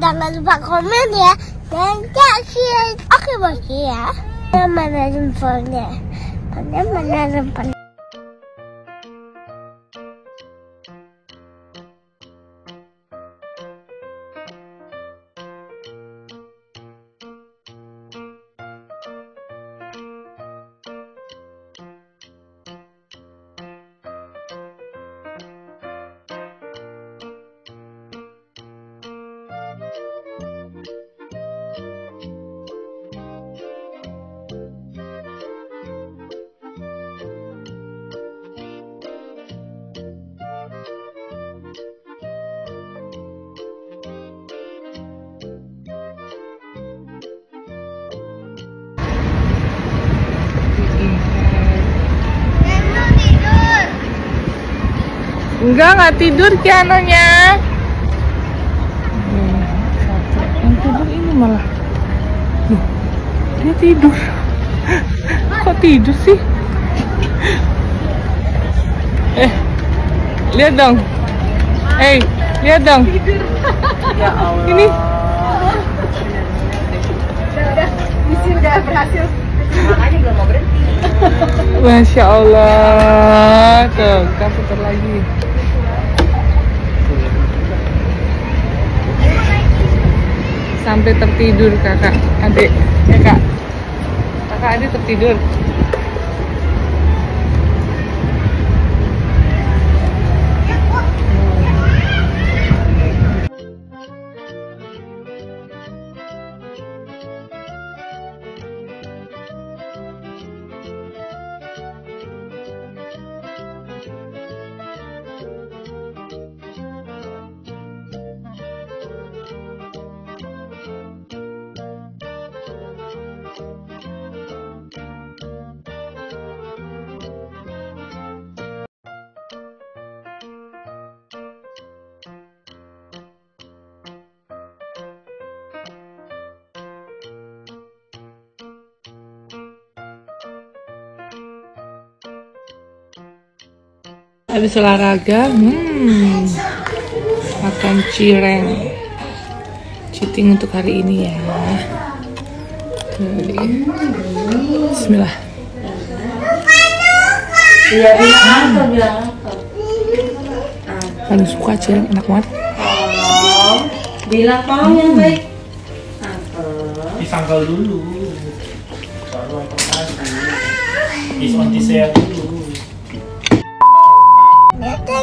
adamları bak olmuyor diye. Ben gerçi akı bakıyor ya. Ben lazım fırını. Ben lazım fırını. Enggak, nggak tidur pianonya. Yang tidur ini malah. Loh, dia tidur. Kok tidur sih? Eh, lihat dong. Hei, lihat dong. Ya Allah. Ini Misi udah berhasil. Makanya belum mau berhenti. Masya Allah. Tuh, kita lagi. Sampai tertidur kakak. Adik, ya kak. Kakak adik tertidur Habis olahraga, hmm, makan cireng. Cheating untuk hari ini ya. Jadi, Bismillah. Iya bilang apa apa? Paling suka cireng, enak banget. Bilang tolong yang baik. Apa? disangkal dulu baru informasi is on the